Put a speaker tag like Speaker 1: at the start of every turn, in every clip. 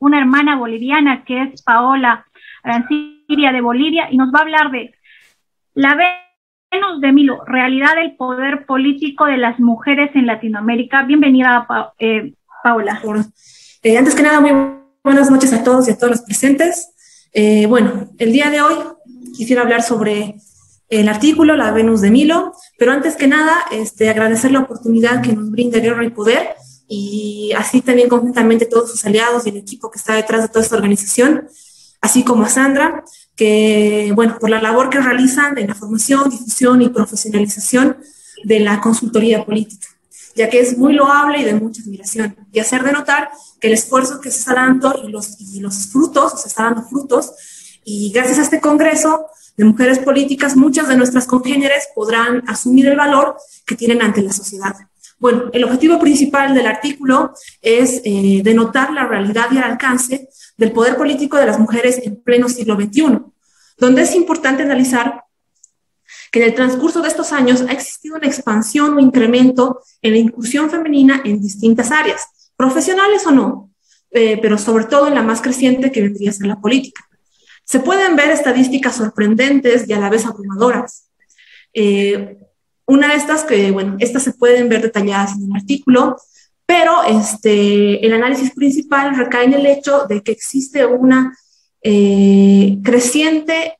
Speaker 1: una hermana boliviana que es Paola Aranciria de Bolivia y nos va a hablar de la Venus de Milo, realidad del poder político de las mujeres en Latinoamérica. Bienvenida, eh, Paola.
Speaker 2: Eh, antes que nada, muy buenas noches a todos y a todos los presentes. Eh, bueno, el día de hoy quisiera hablar sobre el artículo La Venus de Milo, pero antes que nada, este, agradecer la oportunidad que nos brinda Guerra y Poder y así también conjuntamente todos sus aliados y el equipo que está detrás de toda esta organización, así como a Sandra, que, bueno, por la labor que realizan en la formación, difusión y profesionalización de la consultoría política, ya que es muy loable y de mucha admiración, y hacer de notar que el esfuerzo que se está dando y los, y los frutos, se está dando frutos, y gracias a este Congreso de Mujeres Políticas, muchas de nuestras congéneres podrán asumir el valor que tienen ante la sociedad. Bueno, el objetivo principal del artículo es eh, denotar la realidad y el alcance del poder político de las mujeres en pleno siglo XXI, donde es importante analizar que en el transcurso de estos años ha existido una expansión o incremento en la incursión femenina en distintas áreas, profesionales o no, eh, pero sobre todo en la más creciente que vendría a ser la política. Se pueden ver estadísticas sorprendentes y a la vez abrumadoras. Eh, una de estas que, bueno, estas se pueden ver detalladas en el artículo, pero este, el análisis principal recae en el hecho de que existe una eh, creciente,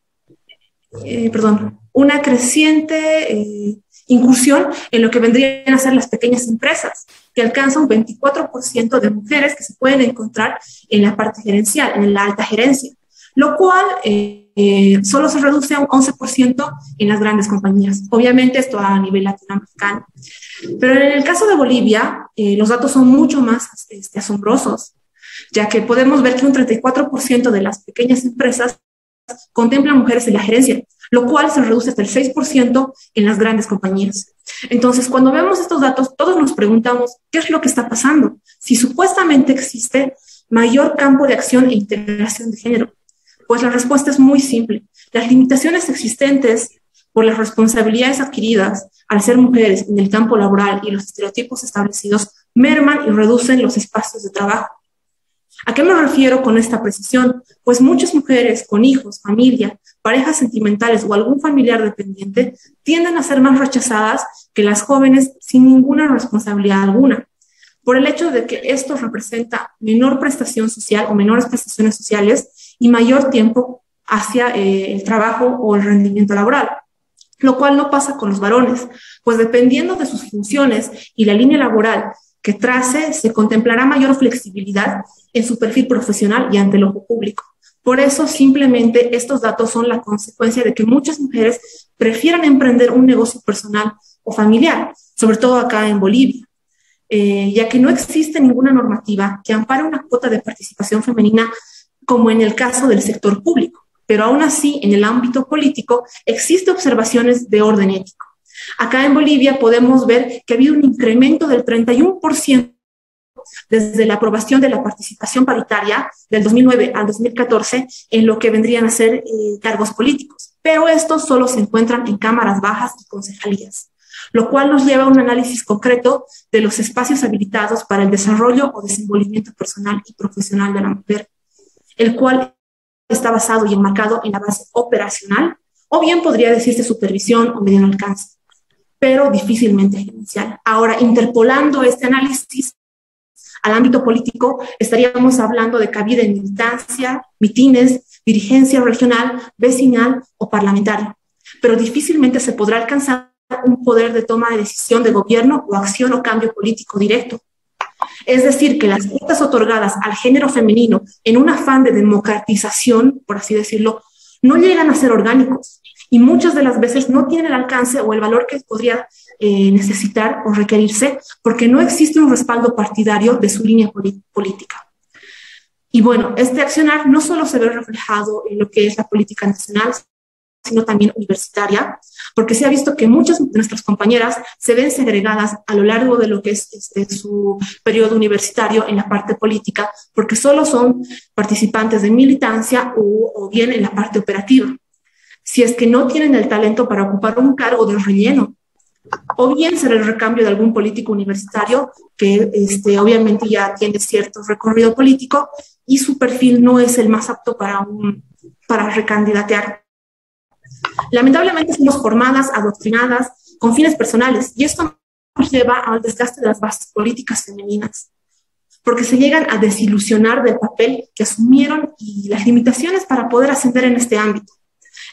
Speaker 2: eh, perdón, una creciente eh, incursión en lo que vendrían a ser las pequeñas empresas, que alcanza un 24% de mujeres que se pueden encontrar en la parte gerencial, en la alta gerencia lo cual eh, eh, solo se reduce a un 11% en las grandes compañías. Obviamente esto a nivel latinoamericano. Pero en el caso de Bolivia, eh, los datos son mucho más este, asombrosos, ya que podemos ver que un 34% de las pequeñas empresas contemplan mujeres en la gerencia, lo cual se reduce hasta el 6% en las grandes compañías. Entonces, cuando vemos estos datos, todos nos preguntamos, ¿qué es lo que está pasando? Si supuestamente existe mayor campo de acción e integración de género, pues la respuesta es muy simple. Las limitaciones existentes por las responsabilidades adquiridas al ser mujeres en el campo laboral y los estereotipos establecidos merman y reducen los espacios de trabajo. ¿A qué me refiero con esta precisión? Pues muchas mujeres con hijos, familia, parejas sentimentales o algún familiar dependiente tienden a ser más rechazadas que las jóvenes sin ninguna responsabilidad alguna, por el hecho de que esto representa menor prestación social o menores prestaciones sociales y mayor tiempo hacia eh, el trabajo o el rendimiento laboral, lo cual no pasa con los varones, pues dependiendo de sus funciones y la línea laboral que trace, se contemplará mayor flexibilidad en su perfil profesional y ante el ojo público. Por eso, simplemente estos datos son la consecuencia de que muchas mujeres prefieran emprender un negocio personal o familiar, sobre todo acá en Bolivia, eh, ya que no existe ninguna normativa que ampare una cuota de participación femenina como en el caso del sector público, pero aún así en el ámbito político existen observaciones de orden ético. Acá en Bolivia podemos ver que ha habido un incremento del 31% desde la aprobación de la participación paritaria del 2009 al 2014 en lo que vendrían a ser eh, cargos políticos, pero estos solo se encuentran en cámaras bajas y concejalías, lo cual nos lleva a un análisis concreto de los espacios habilitados para el desarrollo o desenvolvimiento personal y profesional de la mujer el cual está basado y enmarcado en la base operacional, o bien podría decirse supervisión o mediano alcance, pero difícilmente gerencial. Ahora, interpolando este análisis al ámbito político, estaríamos hablando de cabida en militancia, mitines, dirigencia regional, vecinal o parlamentaria, pero difícilmente se podrá alcanzar un poder de toma de decisión de gobierno o acción o cambio político directo, es decir, que las cuotas otorgadas al género femenino en un afán de democratización, por así decirlo, no llegan a ser orgánicos y muchas de las veces no tienen el alcance o el valor que podría eh, necesitar o requerirse porque no existe un respaldo partidario de su línea política. Y bueno, este accionar no solo se ve reflejado en lo que es la política nacional, sino también universitaria, porque se ha visto que muchas de nuestras compañeras se ven segregadas a lo largo de lo que es este, su periodo universitario en la parte política, porque solo son participantes de militancia o, o bien en la parte operativa. Si es que no tienen el talento para ocupar un cargo de relleno, o bien será el recambio de algún político universitario que este, obviamente ya tiene cierto recorrido político y su perfil no es el más apto para, un, para recandidatear. Lamentablemente somos formadas, adoctrinadas, con fines personales, y esto nos lleva al desgaste de las bases políticas femeninas, porque se llegan a desilusionar del papel que asumieron y las limitaciones para poder ascender en este ámbito,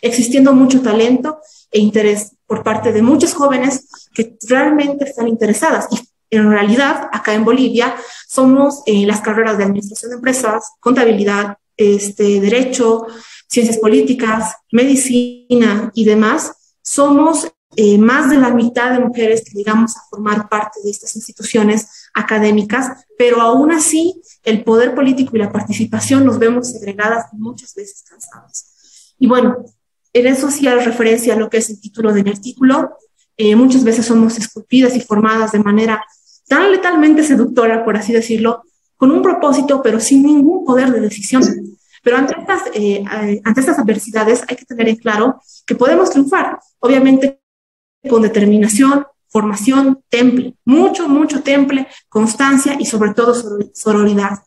Speaker 2: existiendo mucho talento e interés por parte de muchos jóvenes que realmente están interesadas. Y en realidad, acá en Bolivia, somos en las carreras de administración de empresas, contabilidad, este, derecho, ciencias políticas, medicina y demás, somos eh, más de la mitad de mujeres que llegamos a formar parte de estas instituciones académicas, pero aún así el poder político y la participación nos vemos segregadas muchas veces cansadas. Y bueno, en eso sí referencia a lo que es el título del artículo. Eh, muchas veces somos esculpidas y formadas de manera tan letalmente seductora, por así decirlo, con un propósito, pero sin ningún poder de decisión. Pero ante estas, eh, ante estas adversidades hay que tener en claro que podemos triunfar, obviamente con determinación, formación, temple, mucho, mucho temple, constancia y sobre todo sororidad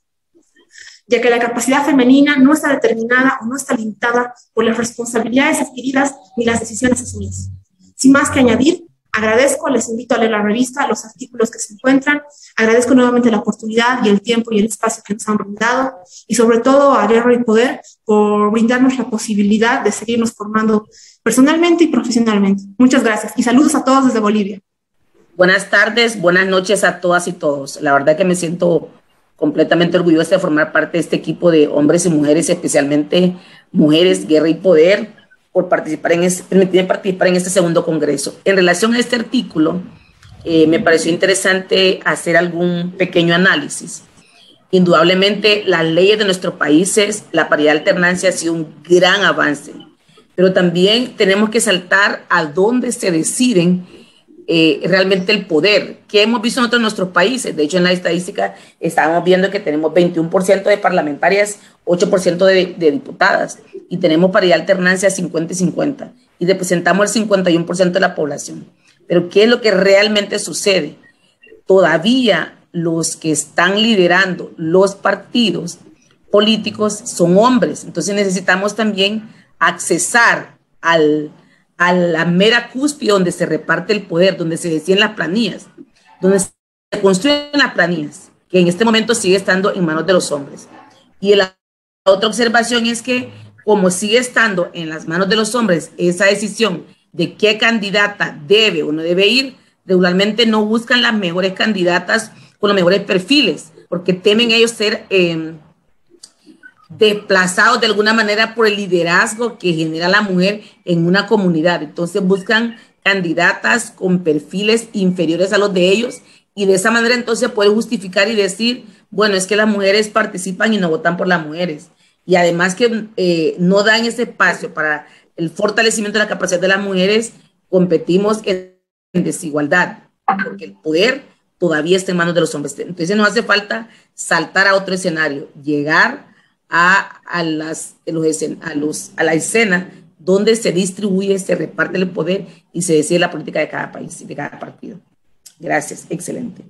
Speaker 2: ya que la capacidad femenina no está determinada o no está limitada por las responsabilidades adquiridas ni las decisiones asumidas. Sin más que añadir, agradezco, les invito a leer la revista, los artículos que se encuentran, agradezco nuevamente la oportunidad y el tiempo y el espacio que nos han brindado y sobre todo a Guerra y Poder por brindarnos la posibilidad de seguirnos formando personalmente y profesionalmente. Muchas gracias y saludos a todos desde Bolivia.
Speaker 3: Buenas tardes, buenas noches a todas y todos. La verdad que me siento completamente orgullosa de formar parte de este equipo de hombres y mujeres, especialmente mujeres, guerra y poder, por participar en este, permitirme participar en este segundo congreso. En relación a este artículo, eh, me pareció interesante hacer algún pequeño análisis. Indudablemente, las leyes de nuestros países, la paridad de alternancia ha sido un gran avance, pero también tenemos que saltar a dónde se deciden eh, realmente el poder que hemos visto nosotros en nuestros países. De hecho, en la estadística estábamos viendo que tenemos 21% de parlamentarias, 8% de, de, diputadas y tenemos paridad alternancia 50 y 50 y representamos el 51% de la población. Pero ¿qué es lo que realmente sucede? Todavía los que están liderando los partidos políticos son hombres, entonces necesitamos también accesar al, a la mera cúspide donde se reparte el poder, donde se deciden las planillas, donde se construyen las planillas, que en este momento sigue estando en manos de los hombres. Y la otra observación es que como sigue estando en las manos de los hombres esa decisión de qué candidata debe o no debe ir, regularmente no buscan las mejores candidatas con los mejores perfiles, porque temen ellos ser... Eh, desplazados de alguna manera por el liderazgo que genera la mujer en una comunidad. Entonces buscan candidatas con perfiles inferiores a los de ellos y de esa manera entonces pueden justificar y decir, bueno, es que las mujeres participan y no votan por las mujeres. Y además que eh, no dan ese espacio para el fortalecimiento de la capacidad de las mujeres, competimos en, desigualdad, porque el poder todavía está en manos de los hombres. Entonces no hace falta saltar a otro escenario, llegar a, a, las, a, los, a la escena donde se distribuye, se reparte el poder y se decide la política de cada país y de cada partido. Gracias, excelente.